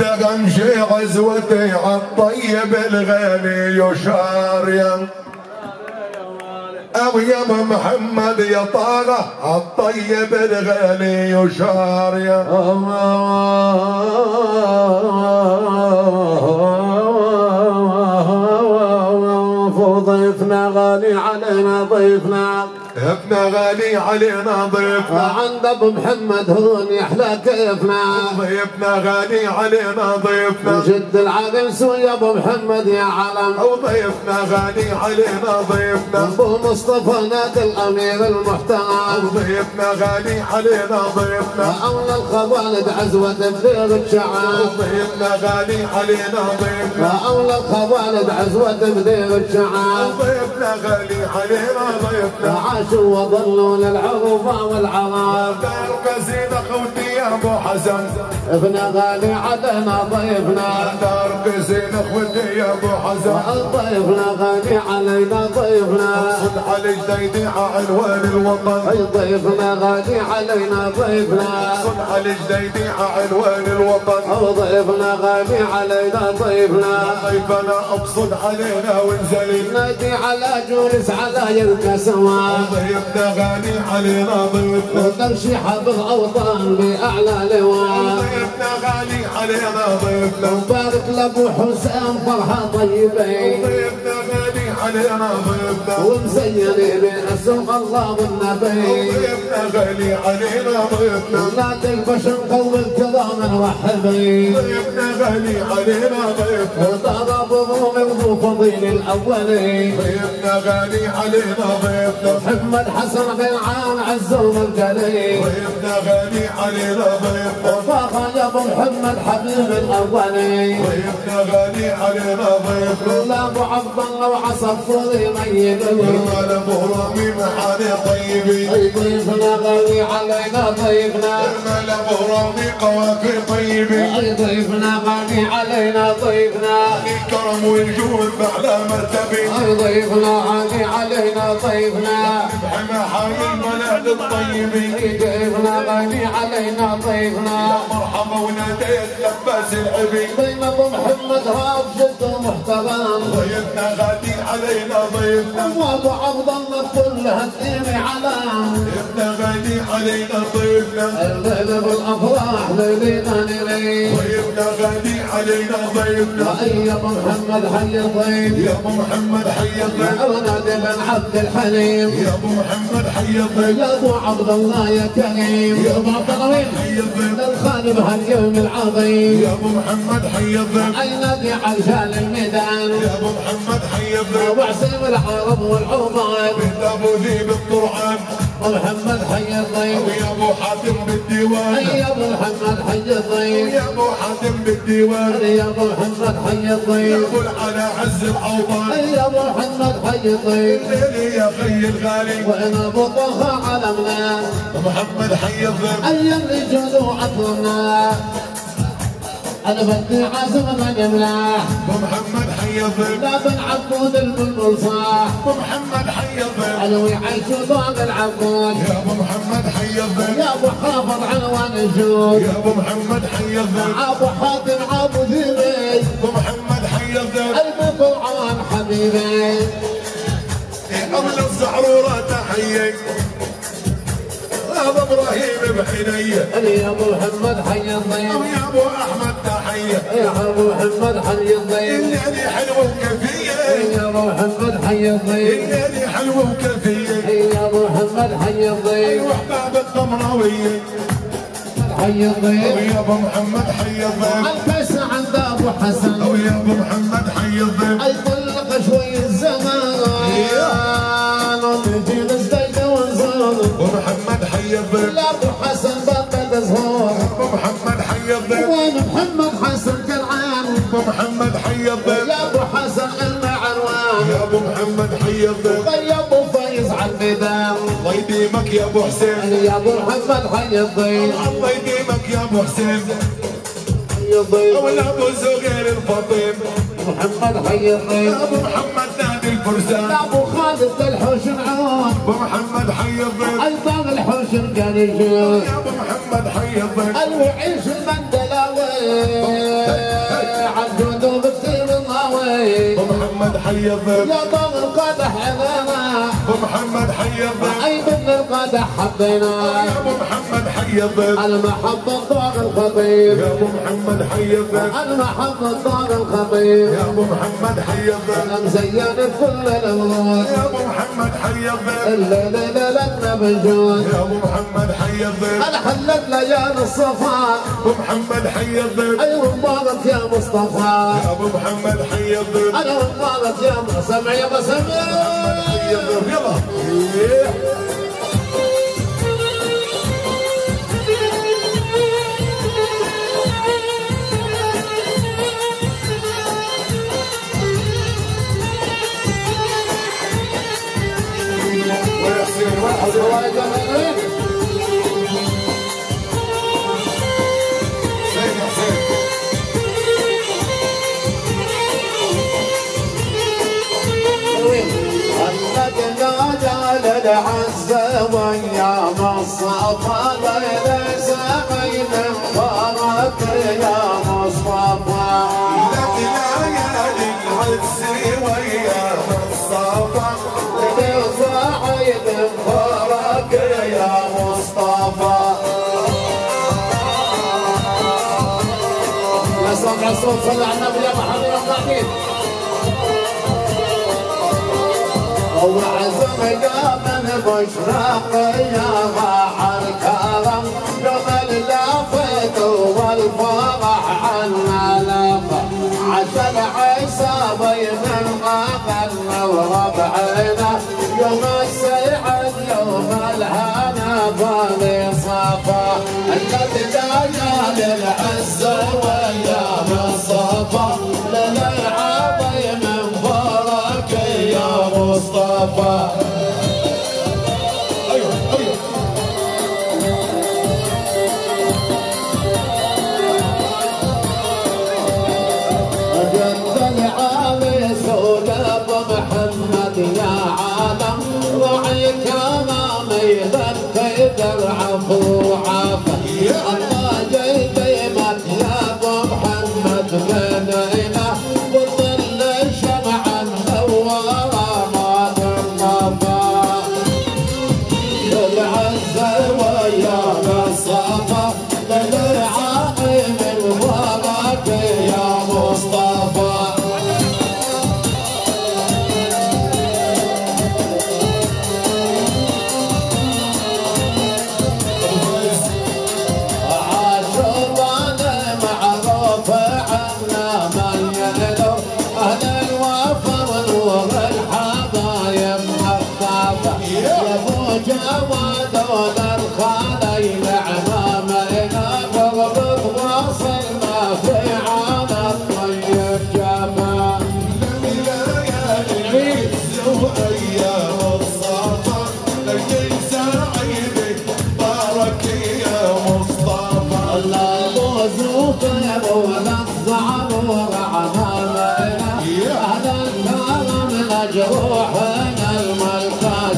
تغمشي عزوتي عالطيب الغالي يشار أو يا محمد يا طاغة عالطيب الغالي يشار يا ضيفنا غالي علينا ضيفنا. ابن غالي علينا ضيفنا عند ابو محمد هون يحلى كيفنا ضيفنا غالي علينا ضيفنا جد العالم سوي ابو محمد يا علم أو ضيفنا غالي علينا ضيفنا ابو مصطفى نادي الامير المحترم ضيفنا غالي علينا ضيفنا اولى الخوالد عزوة بذير الشعب ضيفنا غالي علينا ضيفنا اولى الخوالد عزوة بذير الشعب ضيفنا غالي علينا ضيفنا عاشوا وظلوا للعروبة والعرب دار قصيدة خوتي يا أبو حسن. ابن غالي علينا ضيفنا. دار قصيدة خوتي يا أبو حسن. ضيفنا غالي علينا ضيفنا. صد على جديدي عنوان الوطن. أي ضيفنا غالي علينا ضيفنا. صد على جديدي عنوان الوطن. أو ضيفنا غالي علينا ضيفنا. ضيفنا ابصد علينا وانزلي. نادي على جولس على يدك سوا ضيفنا غالي علينا ضيفنا وتمشي حفظ أوطان بأعلى لواء. ضيفنا غالي علينا ضيفنا وبارك لأبو طيبين ضيفنا غالي علينا ضيفنا ومزينين باسم الله والنبي. ضيفنا غالي علينا ضيفنا نادي البشر قوم الكرام الرحبين ضيفنا غالي علينا وضرب ضوء وضو فضيل الاولين ضيفنا غالي علينا ضيفنا محمد حسن بن عام عزوم الجليل ضيفنا غالي علينا ضيفنا وفاق يا أبو محمد حبيب الاولين ضيفنا غالي علينا ضيفنا لا أبو عبد الله وعصفوري ميت. المال مهرمي محاني طيبي ضيفنا غالي علينا ضيفنا المال مهرمي قوافي طيبي اي ضيفنا غالي علينا ضيفنا الكرم والجود باعلى مرتبي اي ضيفنا غالي علينا ضيفنا بحمى حي البلد الطيبي اي ضيفنا غالي علينا ضيفنا مرحبا وناديت لباس العبي. بين أبو محمد راب جد محترم ضيفنا غالي ضيفنا وابو عبد الله كلها الدين علام ضيفنا غالي علينا ضيفنا. الليل بالافراح ليلنا نريد ضيفنا غالي علينا ضيفنا. يا ابو محمد حي الضيف. يا ابو محمد حي الضيف. أولاد بن عبد الحليم. يا ابو محمد حي الضيف. يا ابو عبد الله يا كريم. يا ابو عبد الله حي الضيف للخالب هاليوم العظيم. يا أبو محمد حي الضيف. أي نادي عشان الميدان. يا أبو محمد حي الضيف. أبو حسين العرب والعمان بنت أبو ذيب الطرعان. ومحمد حي الضيف ويا أبو حاتم بالديوان. يا أبو محمد حي الضيف ويا أبو حاتم بالديوان. يا أبو محمد حي الضيف ابو العلا عز العوضان يا أبو محمد حي الضيف الليل يا خي الغالي. وأنا أبو طه علمنا. محمد حي الضيف أيام رجال وعطرنا أنا بدي عازم نجمنا محمد حي الضيف لا بن عبود البلبل صاح محمد حي الضيف علوي عيش ضاق العبود. يا أبو محمد حي الضيف يا أبو حافظ عنوان الجود. يا أبو محمد حي الضيف أبو حاتم ابو ذيبي أبو محمد حي الضيف قلبي طوعان حبيبي. قبل الزعرورة تحيي. هذا إبراهيم بحنية أنا يا أبو محمد حي الضيف. ويا أبو أحمد تحية. يا أبو محمد حي الضيف. الليلي حلوة وكفية. يا أبو محمد حي الضيف. الليلي حلوة وكفية. يا أبو محمد حي الضيف. واحباب القمراوية حي الضيف. ويا أبو محمد حي الضيف. الكاس عند أبو حسن. ويا أبو محمد حي الضيف. اي طلق شوي الزمان. ونجي نزدج ومحمد حي الضيف. لا أبو حسن بابا زهور أبو محمد حي الضيف. وين محمد حسن كالعان أبو محمد حي الضيف. يا أبو حسن المعنوان يا أبو محمد حي الضيف. يا أبو فايز على الميدان. الله يديمك يا أبو حسين. يا أبو محمد حي الضيف. الله يديمك يا أبو حسين. حي الضيف. ولا أبو زغير الفطيم. محمد حي الضيف. أبو محمد الفرسان. أبو خالد الحوش عون أبو محمد حي الضيف. أيضا الحوش كان يجون يا أبو محمد حي الضيف. الوعيش المندلاوي. عالجدوب كتير الضاوي. أبو محمد حي الضيف. يا ضم القدح حذنا أبو محمد حي الضيف. القدح حبينا. يا أبو محمد حي الضيف. المحبة الضاغ الخطير. يا أبو محمد حي الضيف. المحبة الضاغ الخطير. يا أبو محمد حي الضيف. مزين كل الأمور. يا أبو محمد حي الضيف. الليل ليلتنا بالجود يا أبو محمد حي الضيف. أنا حلت ليالي الصفا. أبو محمد حي الضيف. أي رمضانك يا مصطفى؟ يا أبو محمد حي الضيف. أنا رمضانك يا مسمع يا مسمع يلا. العز ويا مصطفى ليل سعيد مبارك يا الصوت صلى على النبي يا محمد الرحيم. وعزم من مشرق يا بحر كرم. جمل لافت والفرح عنا لفت عشان عيسى بين الغابة وربعنا. يوم السعد يوم الهنا بني صفا. الذي دايا للعز ويا مصطفى للعظيم مبارك يا مصطفى.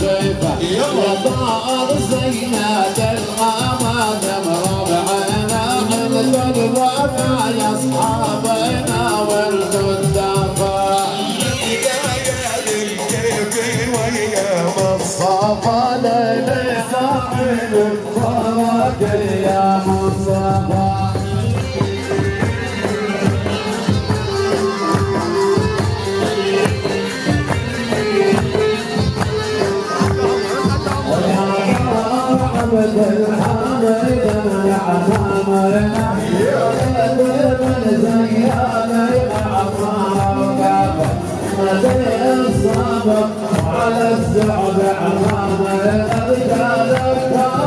شيفة يا طائر زينات الغمام ربعنا حمد الوفا يا أصحابنا ولد الدفا صفا ليلة صاحب الفرج يا مصطفى. عمامنا رجال الكرم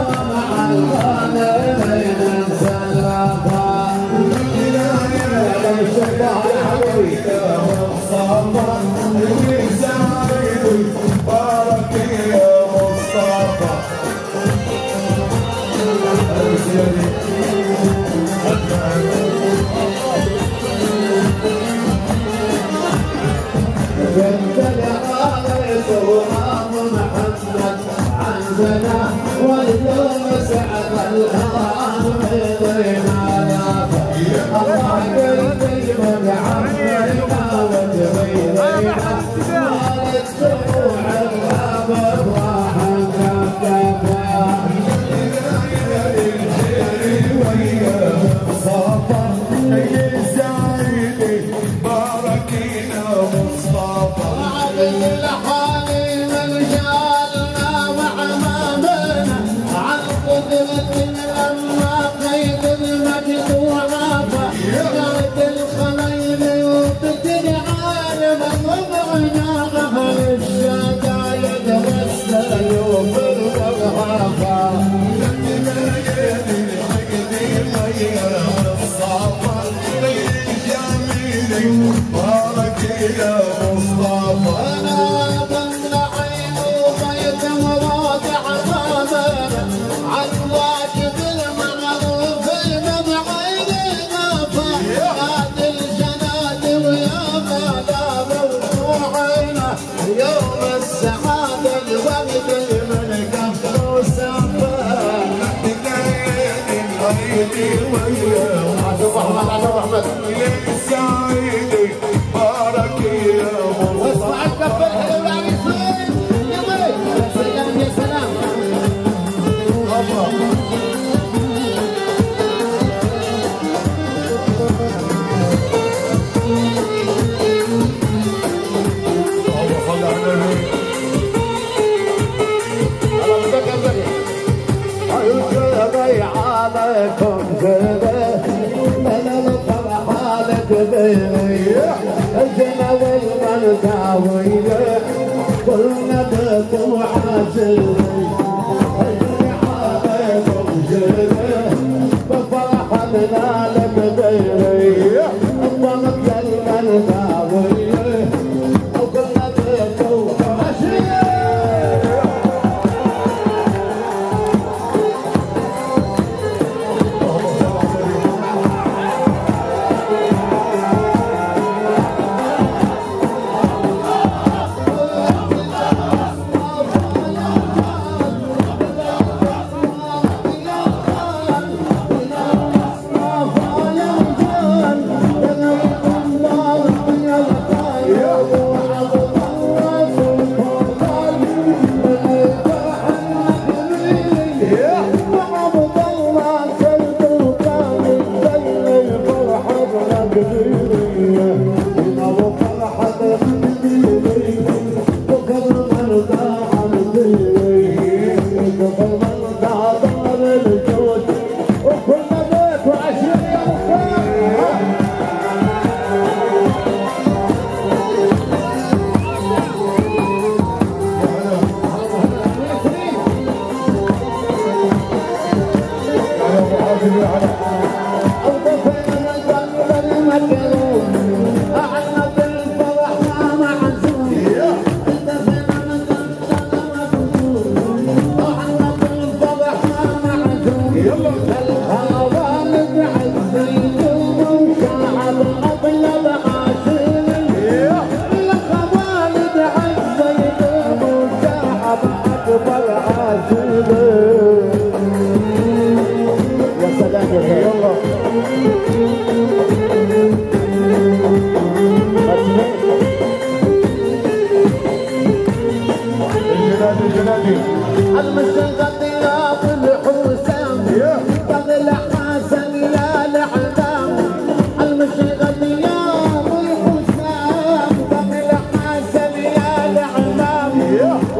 Yeah. ويا عزب احمد عزب احمد يا سعيدي yeah.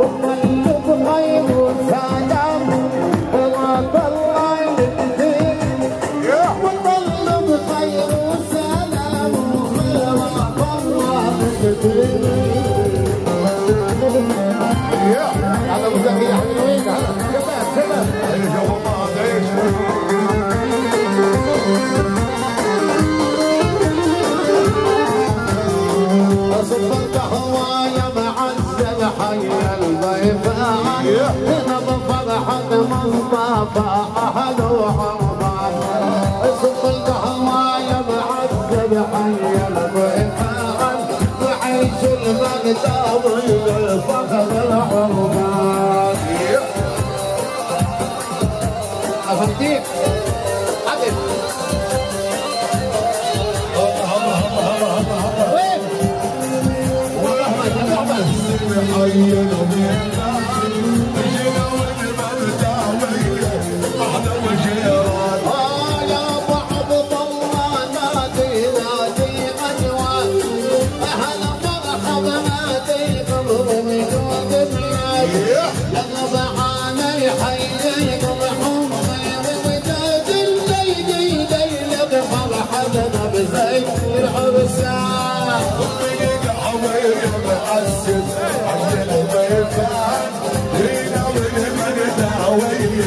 Oh, my God. من طافى أهل وحرمان اسم يبعد حي الضيفان وعيش المقدار الفخر الحرمان أفنديك Yeah.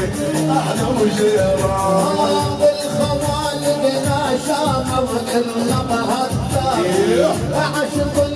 أهل وجيران هذا الخوالق ناشامة ونلغى هالدار أعشق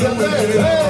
Hey, hey, hey.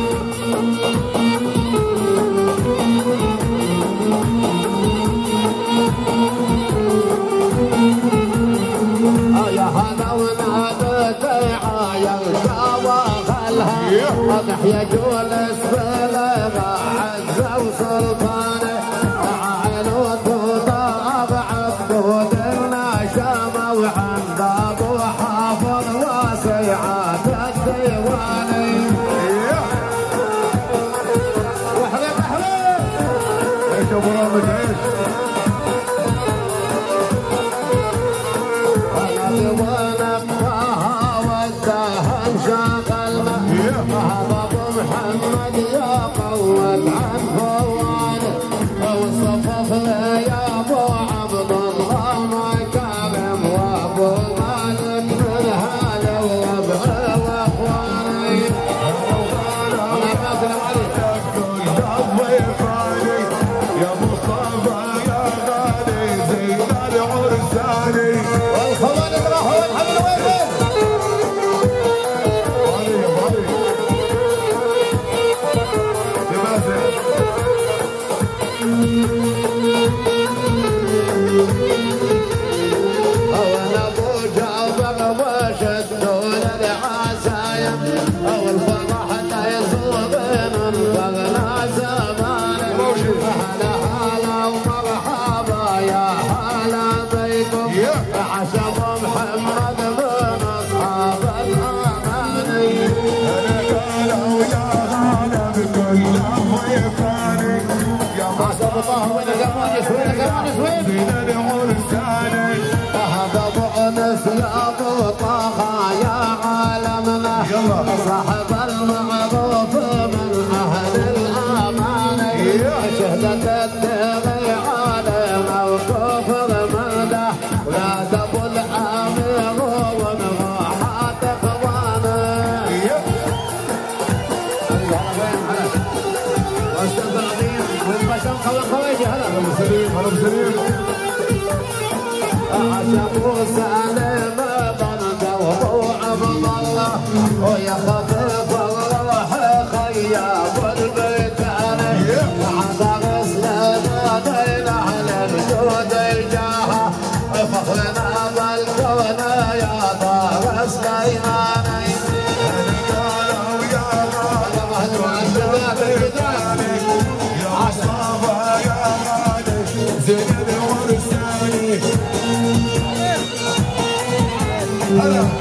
يا جولس بلغى عزة وسلطانه عين وطوطاب عبود النشامة وعنداب وحافظ واسعات الديواني وحليب احليب ابو طه يا عالمنا المعروف من أهل الامانه Hala.